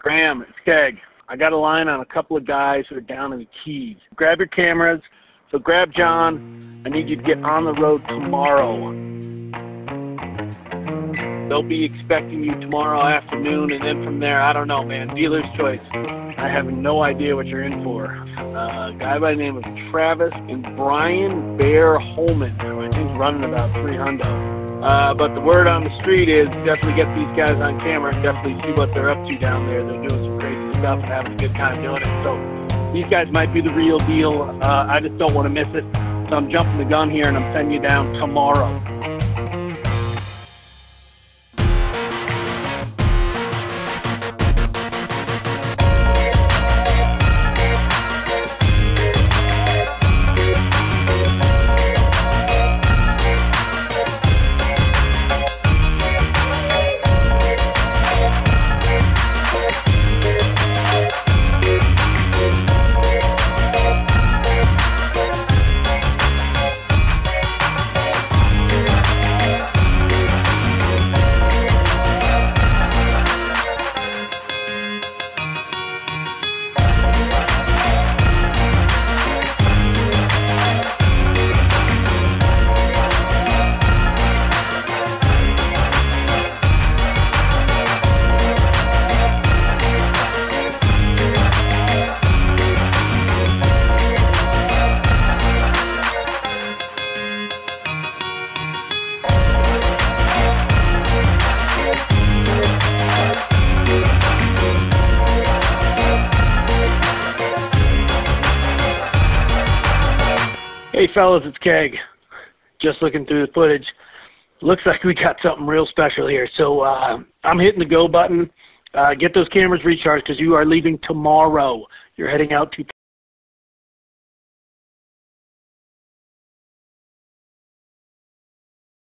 Graham, it's Keg. I got a line on a couple of guys who are down in the Keys. Grab your cameras. So grab John. I need you to get on the road tomorrow. They'll be expecting you tomorrow afternoon, and then from there, I don't know, man. Dealer's choice. I have no idea what you're in for. Uh, a guy by the name of Travis and Bryan Bear Holeman, who I think is running about 300. Uh, but the word on the street is definitely get these guys on camera and definitely see what they're up to down there. They're doing some crazy stuff and having a good time doing it. So these guys might be the real deal. Uh, I just don't want to miss it. So I'm jumping the gun here and I'm sending you down tomorrow. Hey fellas, it's Keg. Just looking through the footage. Looks like we got something real special here. So uh, I'm hitting the go button. Uh, get those cameras recharged because you are leaving tomorrow. You're heading out to